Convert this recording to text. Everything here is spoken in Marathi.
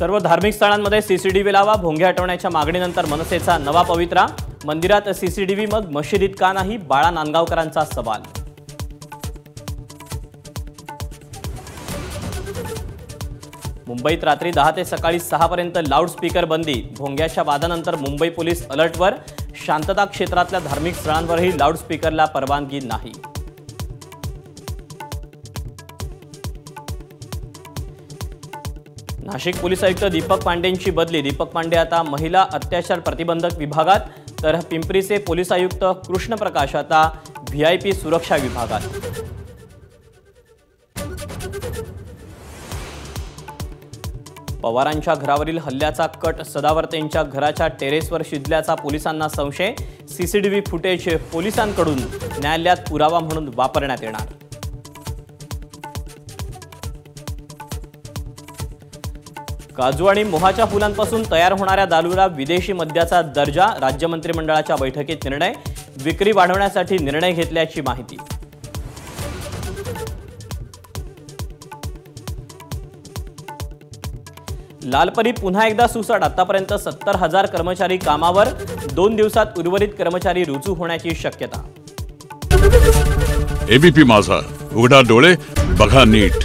सर्व धार्मिक स्थळांमध्ये सीसीटीव्ही लावा भोंगे हटवण्याच्या मागणीनंतर मनसेचा नवा पवित्रा. मंदिरात सीसीटीव्ही मग मशिदीत का नाही बाळा नांदगावकरांचा सवाल. मुंबईत रात्री दहा ते सकाळी सहापर्यंत लाऊडस्पीकर बंदी. भोंग्याच्या वादानंतर मुंबई पोलीस अलर्टवर. शांतता क्षेत्रातल्या धार्मिक स्थळांवरही लाऊडस्पीकरला परवानगी नाही. नाशिक पोलीस आयुक्त दीपक पांडेंची बदली. दीपक पांडे आता महिला अत्याचार प्रतिबंधक विभागात तर पिंपरीचे पोलीस आयुक्त कृष्ण प्रकाश आता व्ही आय पी सुरक्षा विभागात. पवारांच्या घरावरील हल्ल्याचा कट सदावर्तेंच्या घराच्या टेरेसवर शिजल्याचा पोलिसांना संशय. सीसीटीव्ही फुटेज पोलिसांकडून न्यायालयात पुरावा म्हणून वापरण्यात येणार. काजू आणि मोहाच्या फुलांपासून तयार होणाऱ्या दालूला विदेशी मद्याचा दर्जा राज्य मंत्रिमंडळाच्या बैठकीत निर्णय विक्री वाढवण्यासाठी निर्णय घेतल्याची माहिती. लालपरी पुन्हा एकदा सुसाट आतापर्यंत सत्तर हजार कर्मचारी कामावर दोन दिवसात उर्वरित कर्मचारी रुजू होण्याची शक्यता. एबीपी माझा उघडा डोळे बघा नीट.